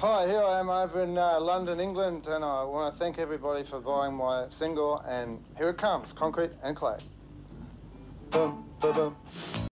Hi, here I am over in uh, London, England, and I want to thank everybody for buying my single. And here it comes, Concrete and Clay. Boom, boom, boom.